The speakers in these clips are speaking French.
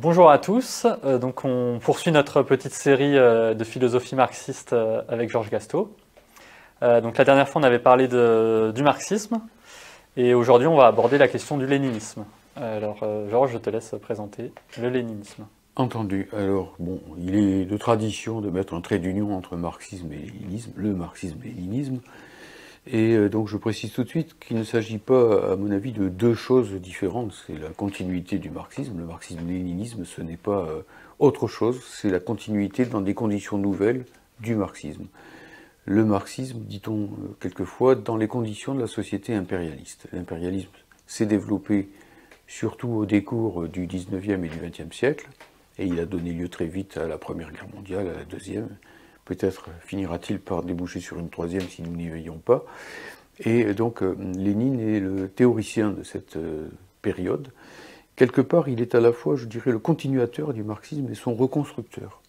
Bonjour à tous. Euh, donc on poursuit notre petite série euh, de philosophie marxiste euh, avec Georges Gasto. donc la dernière fois on avait parlé du marxisme et aujourd'hui on va aborder la question du léninisme. Alors Georges, je te laisse présenter le léninisme. Entendu. Alors bon, il est de tradition de mettre un trait d'union entre marxisme et léninisme, le marxisme et léninisme. Et euh, donc je précise tout de suite qu'il ne s'agit pas, à mon avis, de deux choses différentes. C'est la continuité du marxisme. Le marxisme-léninisme, ce n'est pas euh, autre chose, c'est la continuité dans des conditions nouvelles du marxisme. Le marxisme, dit-on euh, quelquefois, dans les conditions de la société impérialiste. L'impérialisme s'est développé surtout au décours du 19e et du 20e siècle, et il a donné lieu très vite à la Première Guerre mondiale, à la Deuxième, Peut-être finira-t-il par déboucher sur une troisième si nous n'y veillons pas. Et donc euh, Lénine est le théoricien de cette euh, période. Quelque part, il est à la fois, je dirais, le continuateur du marxisme et son reconstructeur.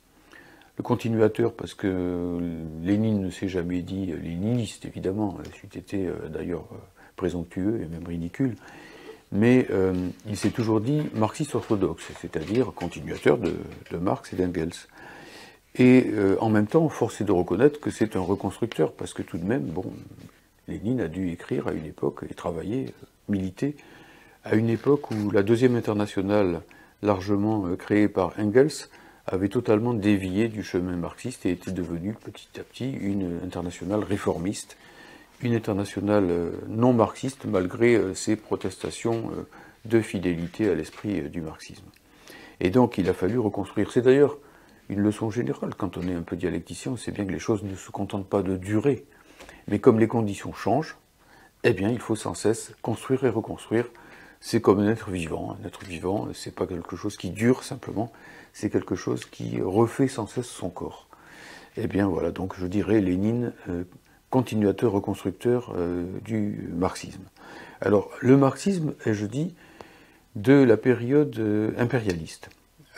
Le continuateur, parce que Lénine ne s'est jamais dit léniniste, évidemment, c'eût été euh, d'ailleurs présomptueux et même ridicule, mais il s'est toujours dit marxiste orthodoxe, c'est-à-dire continuateur de Marx et d'Engels. Et euh, en même temps, force est de reconnaître que c'est un reconstructeur, parce que tout de même, bon, Lénine a dû écrire à une époque et travailler, euh, militer, à une époque où la deuxième internationale, largement euh, créée par Engels, avait totalement dévié du chemin marxiste et était devenue petit à petit une internationale réformiste, une internationale non marxiste malgré ses protestations de fidélité à l'esprit du marxisme. Et donc il a fallu reconstruire. C'est d'ailleurs une leçon générale. Quand on est un peu dialecticien, on sait bien que les choses ne se contentent pas de durer. Mais comme les conditions changent, eh bien, il faut sans cesse construire et reconstruire. C'est comme un être vivant. Un être vivant, c'est pas quelque chose qui dure simplement, c'est quelque chose qui refait sans cesse son corps. Eh bien, voilà, donc je dirais Lénine, euh, continuateur, reconstructeur euh, du marxisme. Alors, le marxisme je dis, de la période euh, impérialiste.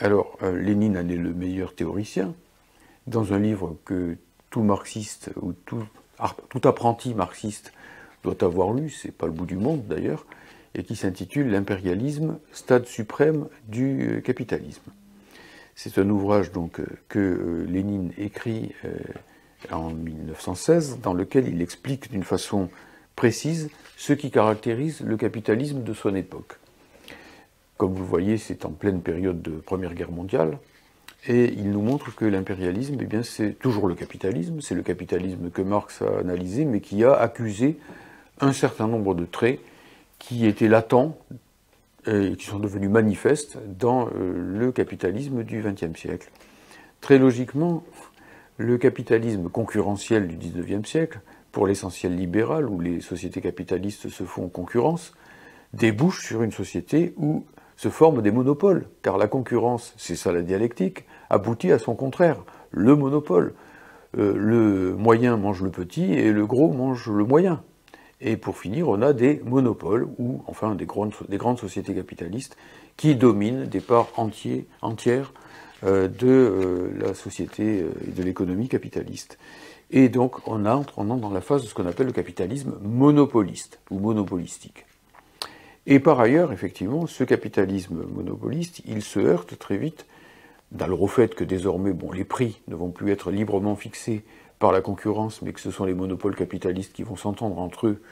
Alors, euh, Lénine en est le meilleur théoricien. Dans un livre que tout marxiste ou tout, apprenti marxiste doit avoir lu, c'est pas le bout du monde d'ailleurs, et qui s'intitule L'impérialisme, stade suprême du euh, capitalisme. C'est un ouvrage donc euh, que Lénine écrit en 1916, dans lequel il explique d'une façon précise ce qui caractérise le capitalisme de son époque. Comme vous le voyez, c'est en pleine période de Première Guerre mondiale. Et il nous montre que l'impérialisme, eh bien, c'est toujours le capitalisme. C'est le capitalisme que Marx a analysé, mais qui a accusé un certain nombre de traits qui étaient latents et qui sont devenus manifestes dans euh, le capitalisme du XXe siècle. Très logiquement, le capitalisme concurrentiel du XIXe siècle, pour l'essentiel libéral, où les sociétés capitalistes se font concurrence, débouche sur une société où se forment des monopoles, car la concurrence, c'est ça la dialectique, aboutit à son contraire, le monopole. Euh, le moyen mange le petit et le gros mange le moyen. Et pour finir, on a des monopoles, ou enfin des grandes, des grandes sociétés capitalistes, qui dominent des parts entières euh, de euh, la société et de l'économie capitaliste. Et donc on entre dans la phase de ce qu'on appelle le capitalisme monopoliste ou monopolistique. Et par ailleurs, effectivement, ce capitalisme monopoliste, il se heurte très vite, dans au fait que désormais, bon, les prix ne vont plus être librement fixés par la concurrence, mais que ce sont les monopoles capitalistes qui vont s'entendre entre eux,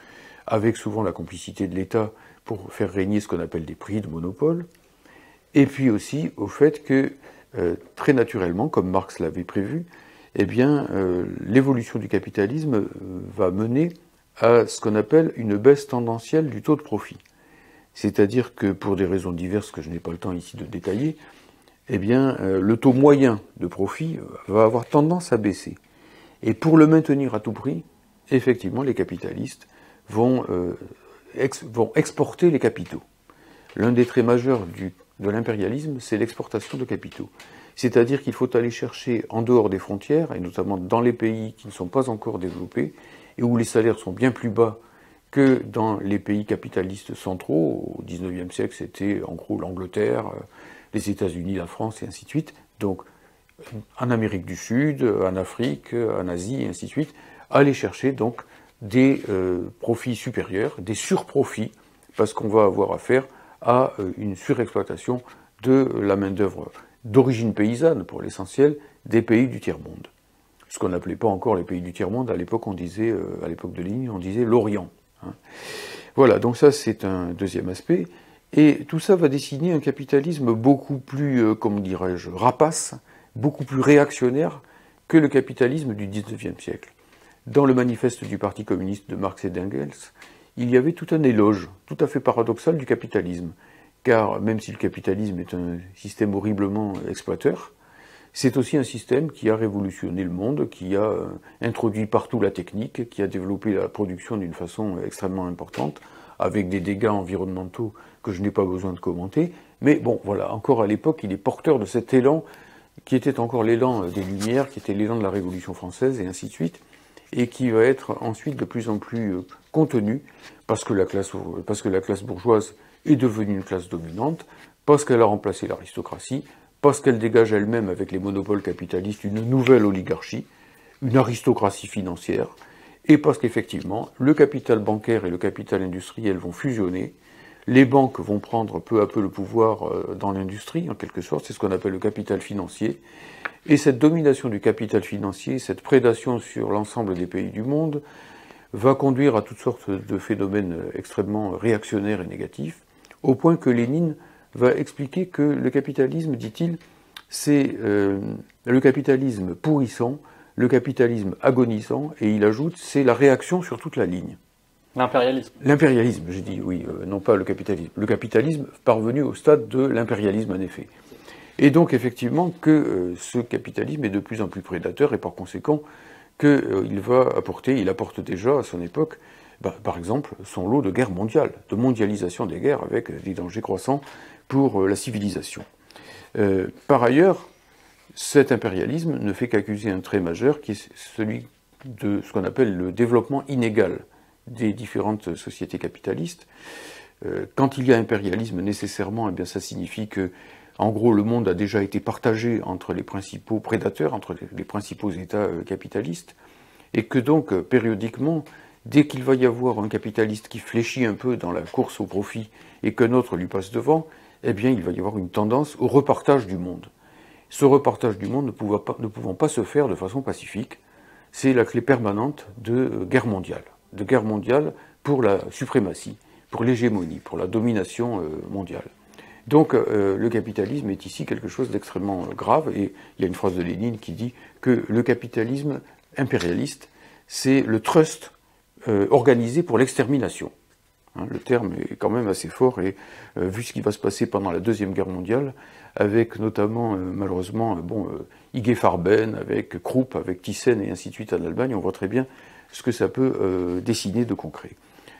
avec souvent la complicité de l'État, pour faire régner ce qu'on appelle des prix de monopole. Et puis aussi au fait que, euh, très naturellement, comme Marx l'avait prévu, eh bien, euh, l'évolution du capitalisme euh, va mener à ce qu'on appelle une baisse tendancielle du taux de profit. C'est-à-dire que pour des raisons diverses que je n'ai pas le temps ici de détailler, eh euh, le taux moyen de profit euh, va avoir tendance à baisser. Et pour le maintenir à tout prix, effectivement, les capitalistes vont, euh, exporter les capitaux. L'un des traits majeurs de l'impérialisme, c'est l'exportation de capitaux. C'est-à-dire qu'il faut aller chercher en dehors des frontières, et notamment dans les pays qui ne sont pas encore développés, et où les salaires sont bien plus bas que dans les pays capitalistes centraux. Au XIXe siècle, c'était en gros l'Angleterre, euh, les États-Unis, la France, et ainsi de suite. Donc, en Amérique du Sud, en Afrique, en Asie, et ainsi de suite, aller chercher donc des euh, profits supérieurs, des surprofits, parce qu'on va avoir affaire à euh, une surexploitation de la main-d'œuvre d'origine paysanne, pour l'essentiel, des pays du tiers-monde. Ce qu'on n'appelait pas encore les pays du tiers-monde, à l'époque, on disait, euh, à l'époque de Lénine, on disait l'Orient. Hein. Voilà, donc ça, c'est un deuxième aspect. Et tout ça va dessiner un capitalisme beaucoup plus, euh, comment dirais-je, rapace, beaucoup plus réactionnaire que le capitalisme du XIXe siècle. Dans le manifeste du Parti communiste de Marx et d'Engels, il y avait tout un éloge, tout à fait paradoxal, du capitalisme. Car même si le capitalisme est un système horriblement exploiteur, c'est aussi un système qui a révolutionné le monde, qui a euh, introduit partout la technique, qui a développé la production d'une façon extrêmement importante, avec des dégâts environnementaux que je n'ai pas besoin de commenter. Mais bon, voilà, encore à l'époque, il est porteur de cet élan qui était encore l'élan des Lumières, qui était l'élan de la Révolution française, et ainsi de suite, et qui va être ensuite de plus en plus euh, contenu, parce que la classe, parce que la classe bourgeoise est devenue une classe dominante, parce qu'elle a remplacé l'aristocratie, parce qu'elle dégage elle-même avec les monopoles capitalistes une nouvelle oligarchie, une aristocratie financière, et parce qu'effectivement, le capital bancaire et le capital industriel vont fusionner, les banques vont prendre peu à peu le pouvoir euh, dans l'industrie, en quelque sorte, c'est ce qu'on appelle le capital financier, et cette domination du capital financier, cette prédation sur l'ensemble des pays du monde, va conduire à toutes sortes de phénomènes extrêmement réactionnaires et négatifs, au point que Lénine va expliquer que le capitalisme, dit-il, c'est euh, le capitalisme pourrissant, le capitalisme agonisant, et il ajoute, c'est la réaction sur toute la ligne. L'impérialisme. L'impérialisme, j'ai dit, oui, euh, non pas le capitalisme. Le capitalisme parvenu au stade de l'impérialisme, en effet. Et donc, effectivement, que euh, ce capitalisme est de plus en plus prédateur, et par conséquent, qu'il va apporter, il apporte déjà à son époque, bah, par exemple, son lot de guerres mondiales, de mondialisation des guerres avec des dangers croissants pour euh, la civilisation. Euh, par ailleurs, cet impérialisme ne fait qu'accuser un trait majeur qui est celui de ce qu'on appelle le développement inégal des différentes sociétés capitalistes. Euh, quand il y a impérialisme, nécessairement, eh bien, ça signifie que, en gros, le monde a déjà été partagé entre les principaux prédateurs, entre les principaux États capitalistes, et que donc, périodiquement, Dès qu'il va y avoir un capitaliste qui fléchit un peu dans la course au profit et qu'un autre lui passe devant, eh bien, il va y avoir une tendance au repartage du monde. Ce repartage du monde ne pouvant pas, se faire de façon pacifique, c'est la clé permanente de guerre mondiale, de guerre mondiale pour la suprématie, pour l'hégémonie, pour la domination euh, mondiale. Donc euh, le capitalisme est ici quelque chose d'extrêmement grave, et il y a une phrase de Lénine qui dit que le capitalisme impérialiste, c'est le trust euh, organisé pour l'extermination. Hein, le terme est quand même assez fort et euh, vu ce qui va se passer pendant la Deuxième Guerre mondiale, avec notamment euh, malheureusement bon, Ige Farben, avec Krupp, avec Thyssen et ainsi de suite en Allemagne, on voit très bien ce que ça peut dessiner de concret.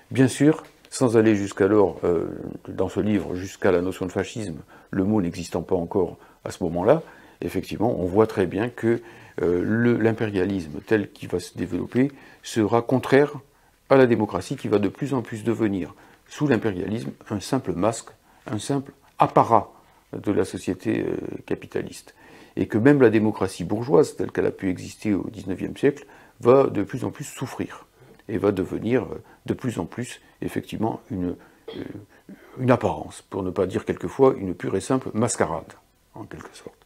Bien sûr, sans aller jusqu'alors, dans ce livre, jusqu'à la notion de fascisme, le mot n'existant pas encore à ce moment-là, effectivement, on voit très bien que l'impérialisme tel qu'il va se développer sera contraire à la démocratie qui va de plus en plus devenir, sous l'impérialisme, un simple masque, un simple apparat de la société euh, capitaliste. Et que même la démocratie bourgeoise, telle qu'elle a pu exister au XIXe siècle, va de plus en plus souffrir et va devenir euh, de plus en plus, effectivement, une, euh, une apparence, pour ne pas dire quelquefois une pure et simple mascarade, en quelque sorte.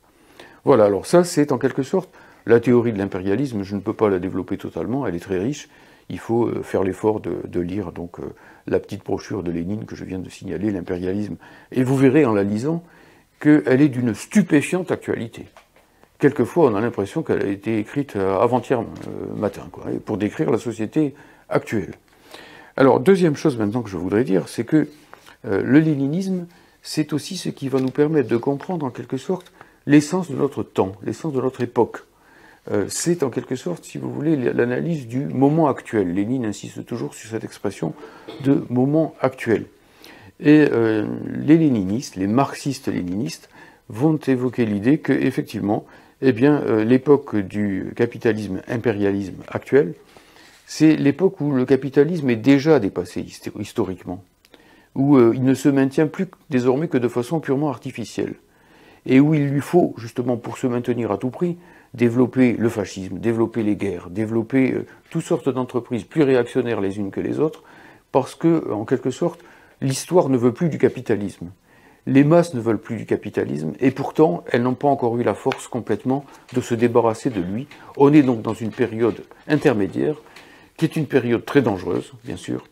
Voilà, alors ça, c'est en quelque sorte la théorie de l'impérialisme. Je ne peux pas la développer totalement, elle est très riche, il faut euh, faire l'effort de, lire donc euh, la petite brochure de Lénine que je viens de signaler, l'impérialisme, et vous verrez en la lisant qu'elle est d'une stupéfiante actualité. Quelquefois, on a l'impression qu'elle a été écrite euh, avant-hier matin, pour décrire la société actuelle. Alors, deuxième chose maintenant que je voudrais dire, c'est que le léninisme, c'est aussi ce qui va nous permettre de comprendre en quelque sorte l'essence de notre temps, l'essence de notre époque. Euh, c'est en quelque sorte, si vous voulez, l'analyse du moment actuel. Lénine insiste toujours sur cette expression de moment actuel. Et euh, les léninistes, les marxistes-léninistes, vont évoquer l'idée que, effectivement, eh bien, euh, l'époque du capitalisme impérialisme actuel, c'est l'époque où le capitalisme est déjà dépassé historiquement, où il ne se maintient plus désormais que de façon purement artificielle, et où il lui faut, justement, pour se maintenir à tout prix, développer le fascisme, développer les guerres, développer euh, toutes sortes d'entreprises plus réactionnaires les unes que les autres, parce que, en quelque sorte, l'histoire ne veut plus du capitalisme. Les masses ne veulent plus du capitalisme et pourtant elles n'ont pas encore eu la force complètement de se débarrasser de lui. On est donc dans une période intermédiaire qui est une période très dangereuse, bien sûr,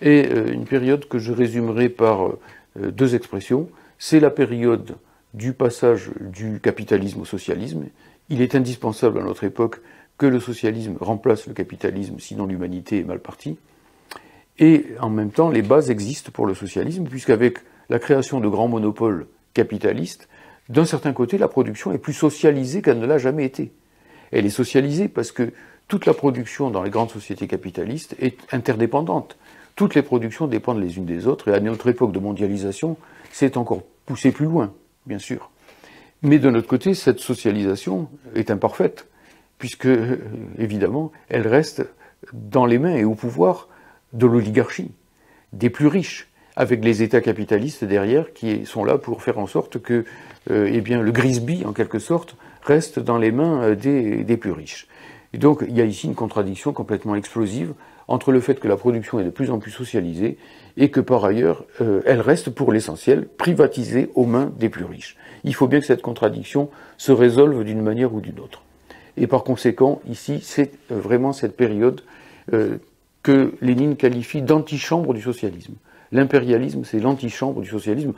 et euh, une période que je résumerai par euh, deux expressions. C'est la période du passage du capitalisme au socialisme. Il est indispensable à notre époque que le socialisme remplace le capitalisme, sinon l'humanité est mal partie. Et en même temps, les bases existent pour le socialisme, puisqu'avec la création de grands monopoles capitalistes, d'un certain côté, la production est plus socialisée qu'elle ne l'a jamais été. Elle est socialisée parce que toute la production dans les grandes sociétés capitalistes est interdépendante. Toutes les productions dépendent les unes des autres, et à notre époque de mondialisation, c'est encore poussé plus loin, bien sûr. Mais de notre côté, cette socialisation est imparfaite, puisque, euh, évidemment, elle reste dans les mains et au pouvoir de l'oligarchie, des plus riches, avec les États capitalistes derrière qui sont là pour faire en sorte que euh, eh bien, le Grisby, en quelque sorte, reste dans les mains euh, des, plus riches. Et donc il y a ici une contradiction complètement explosive entre le fait que la production est de plus en plus socialisée et que par ailleurs euh, elle reste pour l'essentiel privatisée aux mains des plus riches. Il faut bien que cette contradiction se résolve d'une manière ou d'une autre. Et par conséquent, ici, c'est vraiment cette période que Lénine qualifie d'antichambre du socialisme. L'impérialisme, c'est l'antichambre du socialisme,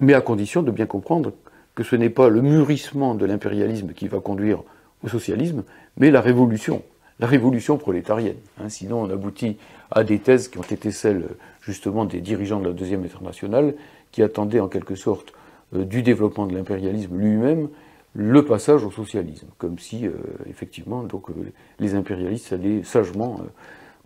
mais à condition de bien comprendre que ce n'est pas le mûrissement de l'impérialisme qui va conduire au socialisme, mais la révolution, la révolution prolétarienne. Hein. sinon, on aboutit à des thèses qui ont été celles justement des dirigeants de la deuxième internationale, qui attendaient en quelque sorte euh, du développement de l'impérialisme lui-même le passage au socialisme, comme si euh, effectivement donc euh, les impérialistes allaient sagement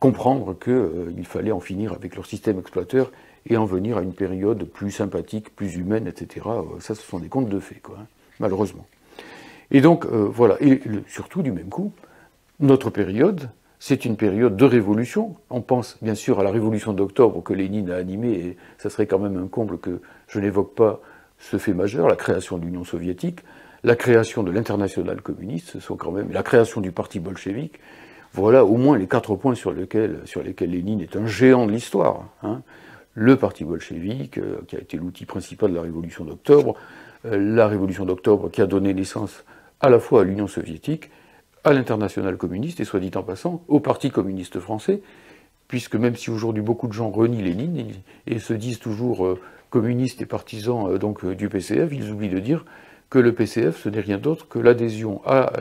comprendre qu'il fallait en finir avec leur système exploiteur et en venir à une période plus sympathique, plus humaine, etc. Ça, ce sont des contes de fées, quoi, hein, malheureusement. Et donc, voilà. Et surtout, du même coup, notre période, c'est une période de révolution. On pense bien sûr à la révolution d'octobre que Lénine a animée, et ça serait quand même un comble que je n'évoque pas ce fait majeur, la création de l'Union soviétique, la création de l'international communiste, ce sont quand même la création du parti bolchevique, voilà au moins les quatre points sur lesquels, sur lesquels Lénine est un géant de l'histoire. Hein. Le parti bolchevique, euh, qui a été l'outil principal de la révolution d'octobre, euh, la révolution d'octobre qui a donné naissance à la fois à l'Union soviétique, à l'international communiste et, soit dit en passant, au Parti communiste français, puisque même si aujourd'hui beaucoup de gens renient Lénine et, se disent toujours euh, communistes et partisans donc du PCF, ils oublient de dire que le PCF, ce n'est rien d'autre que l'adhésion à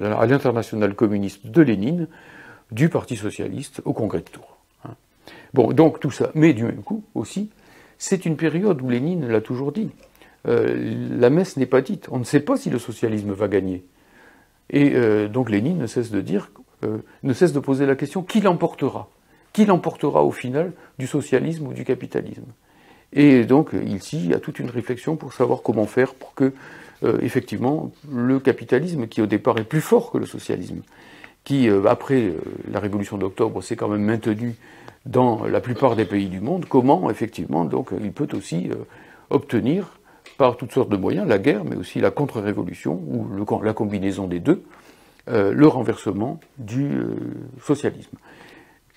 l'international communiste de Lénine, du Parti socialiste au Congrès de Tours. Hein. Bon, donc tout ça, mais du même coup aussi, c'est une période où Lénine l'a toujours dit. Euh, la messe n'est pas dite. On ne sait pas si le socialisme va gagner. Et euh, donc Lénine ne cesse de dire, euh, ne cesse de poser la question qui l'emportera? Qui l'emportera au final du socialisme ou du capitalisme? Et donc ici, il y a toute une réflexion pour savoir comment faire pour que euh, effectivement le capitalisme qui au départ est plus fort que le socialisme, qui euh, après euh, la révolution d'octobre s'est quand même maintenu dans la plupart des pays du monde, comment effectivement donc il peut aussi obtenir par toutes sortes de moyens, la guerre, mais aussi la contre-révolution, ou la combinaison des deux, le renversement du socialisme.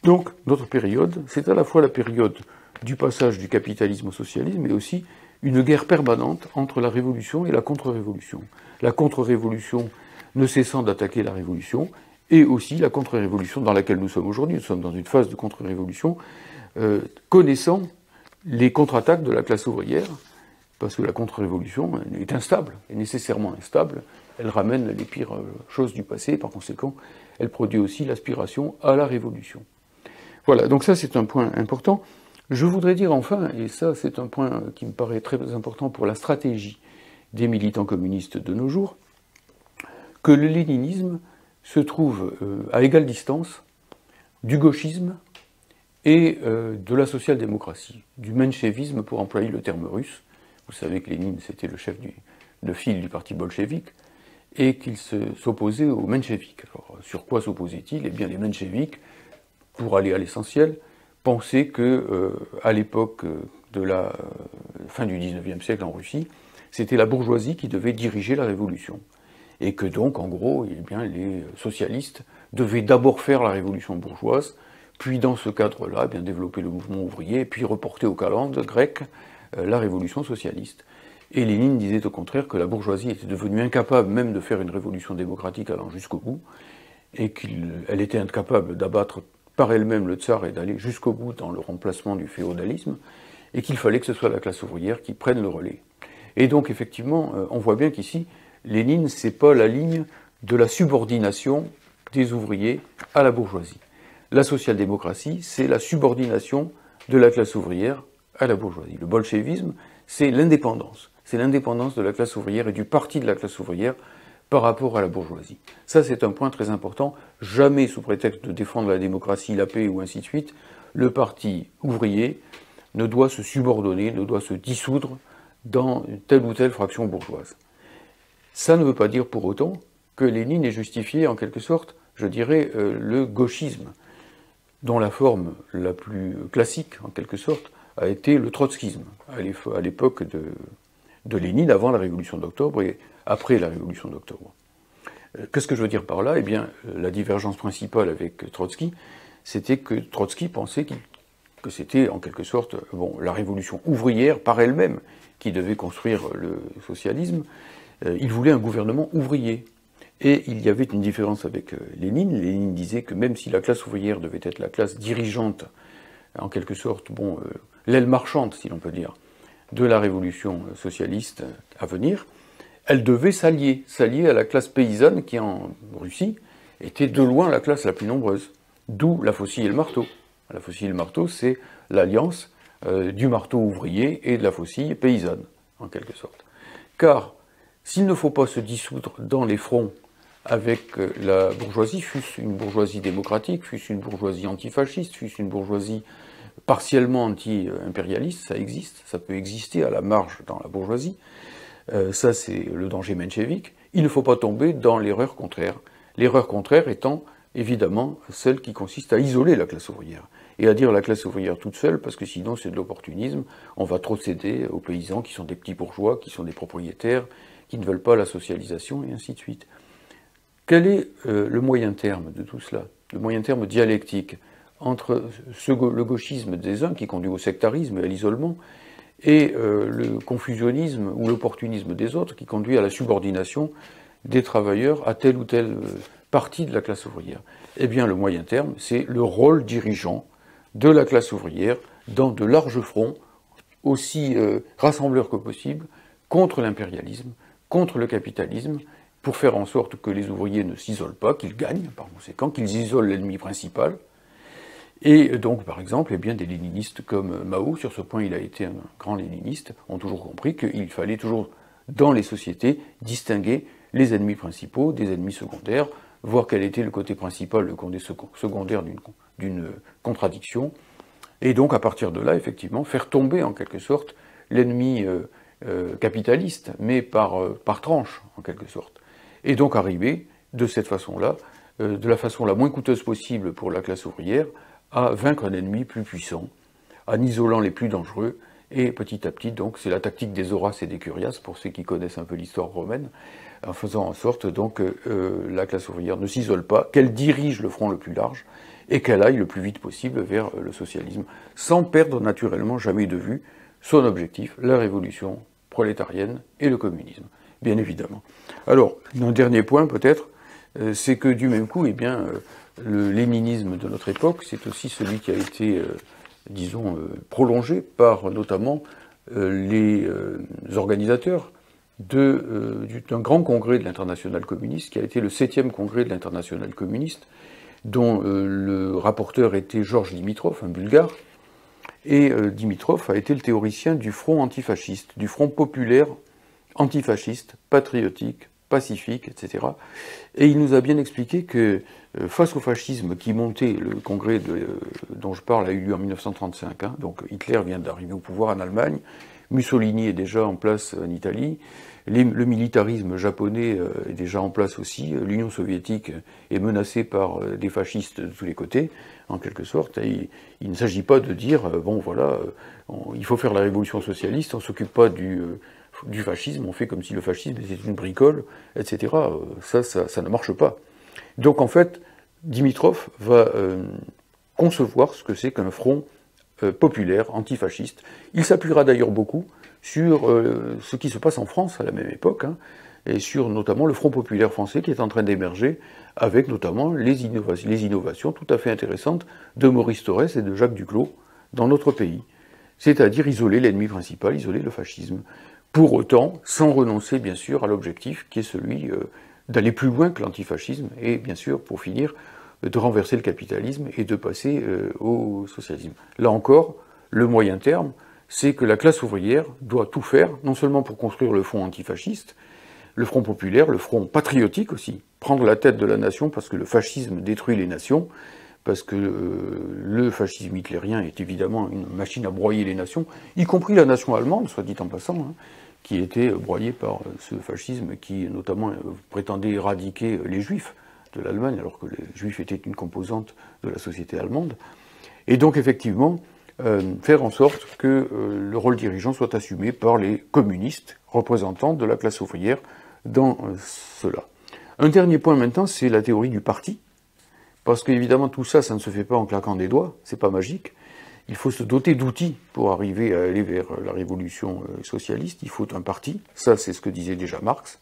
Donc notre période, c'est à la fois la période du passage du capitalisme au socialisme, mais aussi une guerre permanente entre la révolution et la contre-révolution. La contre-révolution ne cessant d'attaquer la révolution, et aussi la contre-révolution dans laquelle nous sommes aujourd'hui. Nous sommes dans une phase de contre-révolution, euh, connaissant les contre-attaques de la classe ouvrière, parce que la contre-révolution est instable, est nécessairement instable. Elle ramène les pires euh, choses du passé, par conséquent, elle produit aussi l'aspiration à la révolution. Voilà, donc ça c'est un point important. Je voudrais dire enfin, et ça c'est un point qui me paraît très important pour la stratégie des militants communistes de nos jours, que le léninisme se trouve euh, à égale distance du gauchisme et euh, de la social-démocratie, du menchevisme pour employer le terme russe. Vous savez que Lénine c'était le chef du, de file du parti bolchevique et qu'il s'opposait aux mencheviks. Alors sur quoi s'opposait-il? Eh bien les mencheviks, pour aller à l'essentiel, penser que, euh, à l'époque euh, de la euh, fin du XIXe siècle en Russie, c'était la bourgeoisie qui devait diriger la révolution. Et que donc, en gros, eh bien, les socialistes devaient d'abord faire la révolution bourgeoise, puis dans ce cadre-là, eh développer le mouvement ouvrier, puis reporter aux calendes grecques la révolution socialiste. Et Lénine disait au contraire que la bourgeoisie était devenue incapable même de faire une révolution démocratique allant jusqu'au bout, et qu'elle était incapable d'abattre par elle-même le tsar et d'aller jusqu'au bout dans le remplacement du féodalisme, et qu'il fallait que ce soit la classe ouvrière qui prenne le relais. Et donc effectivement, euh, on voit bien qu'ici, Lénine, c'est pas la ligne de la subordination des ouvriers à la bourgeoisie. La social-démocratie, c'est la subordination de la classe ouvrière à la bourgeoisie. Le bolchevisme, c'est l'indépendance. C'est l'indépendance de la classe ouvrière et du parti de la classe ouvrière par rapport à la bourgeoisie. Ça, c'est un point très important. Jamais, sous prétexte de défendre la démocratie, la paix ou ainsi de suite, le parti ouvrier ne doit se subordonner, ne doit se dissoudre dans telle ou telle fraction bourgeoise. Ça ne veut pas dire pour autant que Lénine ait justifié, en quelque sorte, je dirais, euh, le gauchisme, dont la forme la plus classique, en quelque sorte, a été le trotskisme, à l'époque de, Lénine, avant la Révolution d'octobre et après la Révolution d'octobre. Euh, qu'est-ce que je veux dire par là? Eh bien, euh, la divergence principale avec Trotsky, c'était que Trotsky pensait que c'était en quelque sorte bon, la révolution ouvrière par elle-même qui devait construire le socialisme. Euh, il voulait un gouvernement ouvrier. Et il y avait une différence avec Lénine. Lénine disait que même si la classe ouvrière devait être la classe dirigeante, en quelque sorte, bon, l'aile marchande, si l'on peut dire, de la révolution socialiste à venir, elle devait s'allier, s'allier à la classe paysanne qui en Russie était de loin la classe la plus nombreuse. D'où la faucille et le marteau. La faucille et le marteau, c'est l'alliance euh, du marteau ouvrier et de la faucille paysanne, en quelque sorte. Car s'il ne faut pas se dissoudre dans les fronts avec euh, la bourgeoisie, fût-ce une bourgeoisie démocratique, fût-ce une bourgeoisie antifasciste, fût-ce une bourgeoisie partiellement anti-impérialiste, ça existe, ça peut exister à la marge dans la bourgeoisie, euh, ça c'est le danger menchevique, il ne faut pas tomber dans l'erreur contraire. L'erreur contraire étant évidemment celle qui consiste à isoler la classe ouvrière et à dire la classe ouvrière toute seule, parce que sinon c'est de l'opportunisme, on va trop céder aux paysans qui sont des petits bourgeois, qui sont des propriétaires, qui ne veulent pas la socialisation, et ainsi de suite. Quel est euh, le moyen terme de tout cela? Le moyen terme dialectique entre le gauchisme des uns qui conduit au sectarisme et à l'isolement, et euh, le confusionnisme ou l'opportunisme des autres qui conduit à la subordination des travailleurs à telle ou telle euh, partie de la classe ouvrière? Eh bien, le moyen terme, c'est le rôle dirigeant de la classe ouvrière dans de larges fronts, aussi rassembleurs que possible, contre l'impérialisme, contre le capitalisme, pour faire en sorte que les ouvriers ne s'isolent pas, qu'ils gagnent par conséquent, qu'ils isolent l'ennemi principal, et donc, par exemple, eh bien, des léninistes comme Mao, sur ce point il a été un grand léniniste, ont toujours compris qu'il fallait toujours, dans les sociétés, distinguer les ennemis principaux des ennemis secondaires, voir quel était le côté principal, le côté secondaire d'une contradiction, et donc à partir de là, effectivement, faire tomber en quelque sorte l'ennemi euh, euh, capitaliste, mais par, euh, par tranche, en quelque sorte. Et donc arriver, de cette façon-là, de la façon la moins coûteuse possible pour la classe ouvrière, à vaincre un ennemi plus puissant, en isolant les plus dangereux, et petit à petit, donc, c'est la tactique des Horaces et des Curias, pour ceux qui connaissent un peu l'histoire romaine, en faisant en sorte donc que euh, la classe ouvrière ne s'isole pas, qu'elle dirige le front le plus large, et qu'elle aille le plus vite possible vers euh, le socialisme, sans perdre naturellement jamais de vue son objectif, la révolution prolétarienne et le communisme, bien évidemment. Alors, un dernier point peut-être, euh, c'est que du même coup, eh bien, le léninisme de notre époque, c'est aussi celui qui a été, euh, disons, euh, prolongé par notamment euh, les organisateurs d'un grand congrès de l'international communiste, qui a été le septième congrès de l'international communiste, dont le rapporteur était Georges Dimitrov, un bulgare, et Dimitrov a été le théoricien du front antifasciste, du front populaire antifasciste, patriotique, pacifique, etc. Et il nous a bien expliqué que euh, face au fascisme qui montait, le congrès euh, dont je parle a eu lieu en 1935, hein, donc Hitler vient d'arriver au pouvoir en Allemagne, Mussolini est déjà en place en Italie, le militarisme japonais euh, est déjà en place aussi, l'Union soviétique est menacée par des fascistes de tous les côtés, en quelque sorte, il, ne s'agit pas de dire, bon voilà, il faut faire la révolution socialiste, on s'occupe pas du du fascisme, on fait comme si le fascisme était une bricole, etc. Ça, ça, ne marche pas. Donc en fait, Dimitrov va euh, concevoir ce que c'est qu'un front populaire, antifasciste. Il s'appuiera d'ailleurs beaucoup sur ce qui se passe en France à la même époque, hein, et sur notamment le Front populaire français qui est en train d'émerger, avec notamment les innovations tout à fait intéressantes de Maurice Torres et de Jacques Duclos dans notre pays. C'est-à-dire isoler l'ennemi principal, isoler le fascisme. Pour autant, sans renoncer bien sûr à l'objectif qui est celui d'aller plus loin que l'antifascisme et bien sûr, pour finir, de renverser le capitalisme et de passer euh, au socialisme. Là encore, le moyen terme, c'est que la classe ouvrière doit tout faire, non seulement pour construire le front antifasciste, le front populaire, le front patriotique aussi, prendre la tête de la nation parce que le fascisme détruit les nations, parce que euh, le fascisme hitlérien est évidemment une machine à broyer les nations, y compris la nation allemande, soit dit en passant. Hein qui était broyé par euh, ce fascisme qui notamment euh, prétendait éradiquer euh, les juifs de l'Allemagne, alors que les juifs étaient une composante de la société allemande. Et donc effectivement, faire en sorte que le rôle dirigeant soit assumé par les communistes, représentants de la classe ouvrière, dans cela. Un dernier point maintenant, c'est la théorie du parti, parce qu'évidemment tout ça, ça ne se fait pas en claquant des doigts, c'est pas magique. Il faut se doter d'outils pour arriver à aller vers la révolution euh, socialiste. Il faut un parti. Ça, c'est ce que disait déjà Marx.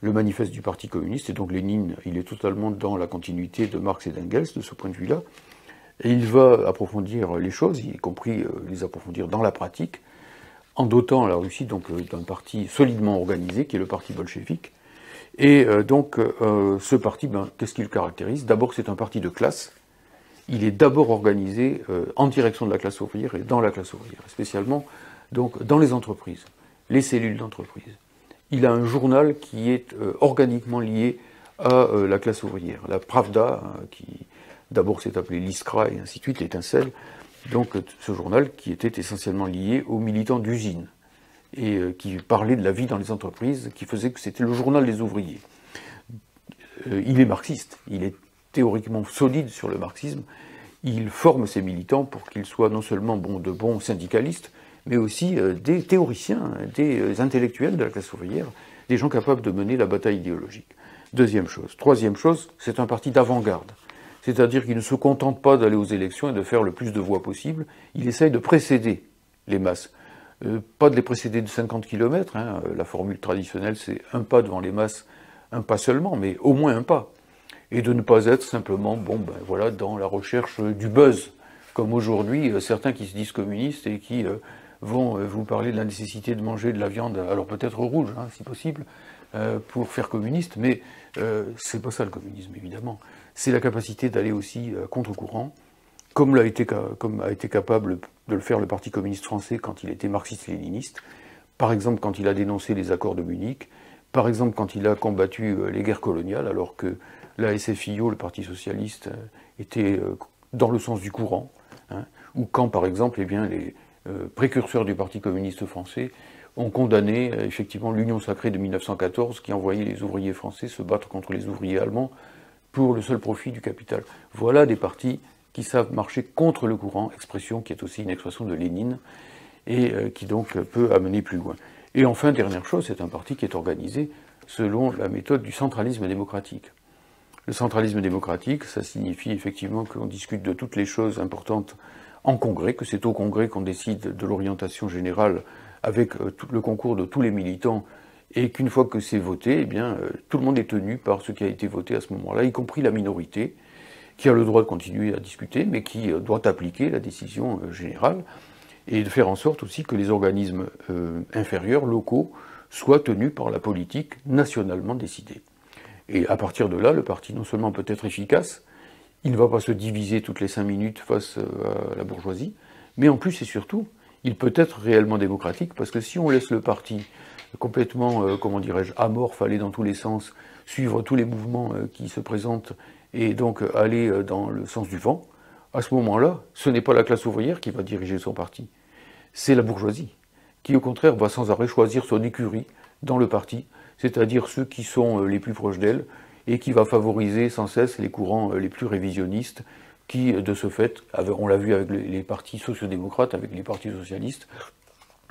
Le manifeste du Parti communiste, et donc Lénine, il est totalement dans la continuité de Marx et d'Engels de ce point de vue-là. Et il va approfondir les choses, y compris euh, les approfondir dans la pratique, en dotant la Russie euh, d'un parti solidement organisé, qui est le parti bolchevique. Et donc, ce parti, ben, qu'est-ce qui le caractérise? D'abord, c'est un parti de classe, il est d'abord organisé euh, en direction de la classe ouvrière et dans la classe ouvrière, spécialement donc dans les entreprises, les cellules d'entreprise. Il a un journal qui est euh, organiquement lié à euh, la classe ouvrière. La Pravda, hein, qui d'abord s'est appelée l'Iskra et ainsi de suite, l'étincelle, donc ce journal qui était essentiellement lié aux militants d'usine et qui parlait de la vie dans les entreprises, qui faisait que c'était le journal des ouvriers. il est marxiste, il est théoriquement solide sur le marxisme, il forme ses militants pour qu'ils soient non seulement de bons syndicalistes, mais aussi euh, des théoriciens, des euh, intellectuels de la classe ouvrière, des gens capables de mener la bataille idéologique. Deuxième chose. Troisième chose, c'est un parti d'avant-garde. C'est-à-dire qu'il ne se contente pas d'aller aux élections et de faire le plus de voix possible, il essaye de précéder les masses. Euh, pas de les précéder de 50 km, hein. la formule traditionnelle c'est un pas devant les masses, un pas seulement, mais au moins un pas et de ne pas être simplement bon, ben, voilà, dans la recherche du buzz, comme aujourd'hui euh, certains qui se disent communistes et qui euh, vont euh, vous parler de la nécessité de manger de la viande, alors peut-être rouge, hein, si possible, pour faire communiste, mais c'est pas ça le communisme, évidemment. C'est la capacité d'aller aussi contre-courant, comme, l'a été, comme a été capable de le faire le Parti communiste français quand il était marxiste-léniniste, par exemple quand il a dénoncé les accords de Munich, par exemple quand il a combattu les guerres coloniales, alors que la SFIO, le Parti socialiste, euh, était euh, dans le sens du courant, hein, ou quand, par exemple, eh bien, les euh, précurseurs du Parti communiste français ont condamné effectivement l'Union sacrée de 1914 qui envoyait les ouvriers français se battre contre les ouvriers allemands pour le seul profit du capital. Voilà des partis qui savent marcher contre le courant, expression qui est aussi une expression de Lénine, et qui donc peut amener plus loin. Et enfin, dernière chose, c'est un parti qui est organisé selon la méthode du centralisme démocratique. Le centralisme démocratique, ça signifie effectivement qu'on discute de toutes les choses importantes en congrès, que c'est au congrès qu'on décide de l'orientation générale avec euh, le concours de tous les militants, et qu'une fois que c'est voté, eh bien, euh, tout le monde est tenu par ce qui a été voté à ce moment-là, y compris la minorité, qui a le droit de continuer à discuter, mais qui euh, doit appliquer la décision générale, et de faire en sorte aussi que les organismes inférieurs, locaux, soient tenus par la politique nationalement décidée. Et à partir de là, le parti non seulement peut être efficace, il ne va pas se diviser toutes les cinq minutes face euh, à la bourgeoisie, mais en plus et surtout, il peut être réellement démocratique, parce que si on laisse le parti complètement, euh, comment dirais-je, amorphe, aller dans tous les sens, suivre tous les mouvements euh, qui se présentent, et donc aller dans le sens du vent, à ce moment-là, ce n'est pas la classe ouvrière qui va diriger son parti, c'est la bourgeoisie, qui au contraire va sans arrêt choisir son écurie dans le parti, c'est-à-dire ceux qui sont euh, les plus proches d'elle, et qui va favoriser sans cesse les courants euh, les plus révisionnistes, qui, euh, de ce fait, on l'a vu avec les partis sociodémocrates, avec les partis socialistes,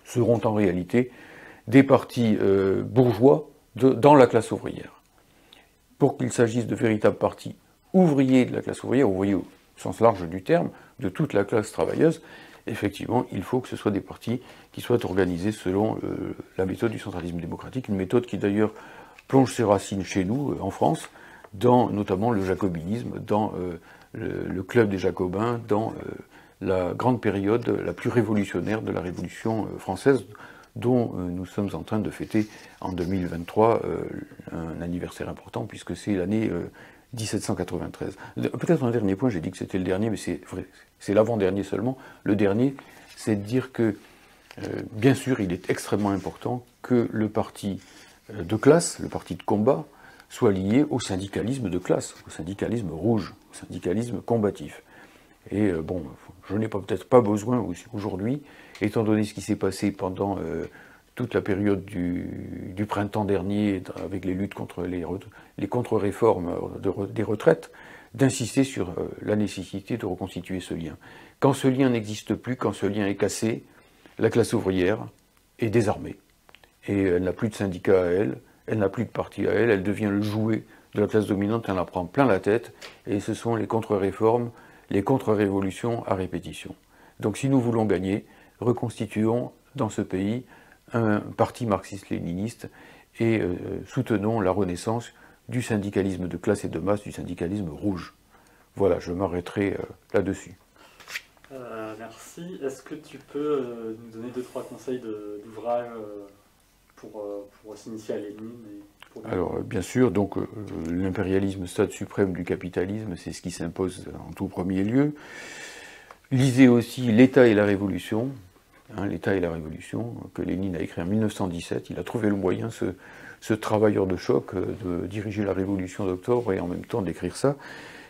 seront en réalité des partis bourgeois dans la classe ouvrière. Pour qu'il s'agisse de véritables partis ouvriers de la classe ouvrière, ouvriers au sens large du terme, de toute la classe travailleuse, effectivement, il faut que ce soit des partis qui soient organisés selon euh, la méthode du centralisme démocratique, une méthode qui d'ailleurs plonge ses racines chez nous, euh, en France, dans notamment le jacobinisme, dans euh, le, club des jacobins, dans la grande période la plus révolutionnaire de la Révolution française, dont nous sommes en train de fêter en 2023 un anniversaire important, puisque c'est l'année 1793. Peut-être un dernier point, j'ai dit que c'était le dernier, mais c'est vrai, c'est l'avant-dernier seulement. Le dernier, c'est de dire que, euh, bien sûr, il est extrêmement important que le parti euh, de classe, le parti de combat, soit lié au syndicalisme de classe, au syndicalisme rouge, au syndicalisme combatif. Et euh, bon, je n'ai peut-être pas besoin aujourd'hui, étant donné ce qui s'est passé pendant toute la période du, printemps dernier, avec les luttes contre les, les contre-réformes des retraites, d'insister sur euh, la nécessité de reconstituer ce lien. Quand ce lien n'existe plus, quand ce lien est cassé, la classe ouvrière est désarmée. Et elle n'a plus de syndicat à elle, elle n'a plus de parti à elle, elle devient le jouet de la classe dominante, elle en prend plein la tête, et ce sont les contre-réformes, les contre-révolutions à répétition. Donc si nous voulons gagner, reconstituons dans ce pays un parti marxiste-léniniste et euh, soutenons la renaissance du syndicalisme de classe et de masse, du syndicalisme rouge. Voilà, je m'arrêterai euh, là-dessus. Euh, merci. Est-ce que tu peux nous donner deux, trois conseils d'ouvrage pour, pour s'initier à Lénine Alors, bien sûr, donc l'impérialisme, stade suprême du capitalisme, c'est ce qui s'impose en tout premier lieu. Lisez aussi L'État et la Révolution, Hein, L'État et la Révolution, que Lénine a écrit en 1917. Il a trouvé le moyen, ce, travailleur de choc, euh, de diriger la Révolution d'octobre et en même temps d'écrire ça.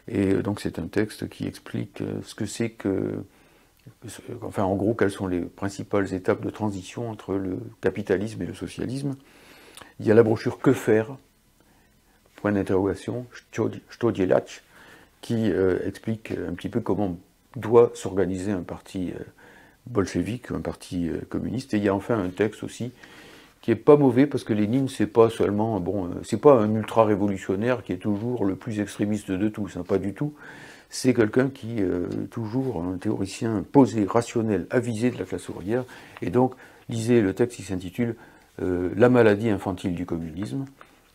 Et euh, donc c'est un texte qui explique euh, ce que c'est que, enfin en gros, quelles sont les principales étapes de transition entre le capitalisme et le socialisme. Il y a la brochure Que faire? Point d'interrogation, qui explique un petit peu comment doit s'organiser un parti bolchevique, un parti euh, communiste. Et il y a enfin un texte aussi qui est pas mauvais parce que Lénine c'est pas seulement bon, euh, c'est pas un ultra révolutionnaire qui est toujours le plus extrémiste de tous, hein, pas du tout. C'est quelqu'un qui euh, toujours un théoricien posé, rationnel, avisé de la classe ouvrière. Et donc lisez le texte qui s'intitule La maladie infantile du communisme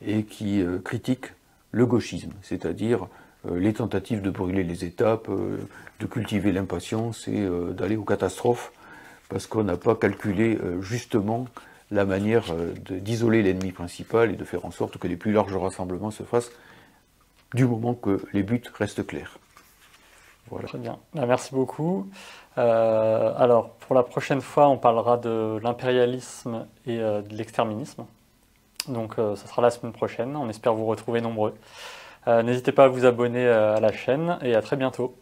et qui critique le gauchisme, c'est-à-dire euh, les tentatives de brûler les étapes, euh, de cultiver l'impatience et euh, d'aller aux catastrophes, parce qu'on n'a pas calculé justement la manière d'isoler l'ennemi principal et de faire en sorte que les plus larges rassemblements se fassent du moment que les buts restent clairs. Voilà. Très bien, bah, merci beaucoup. alors, pour la prochaine fois, on parlera de l'impérialisme et de l'exterminisme. Donc, ça sera la semaine prochaine. On espère vous retrouver nombreux. Euh, n'hésitez pas à vous abonner euh, à la chaîne et à très bientôt.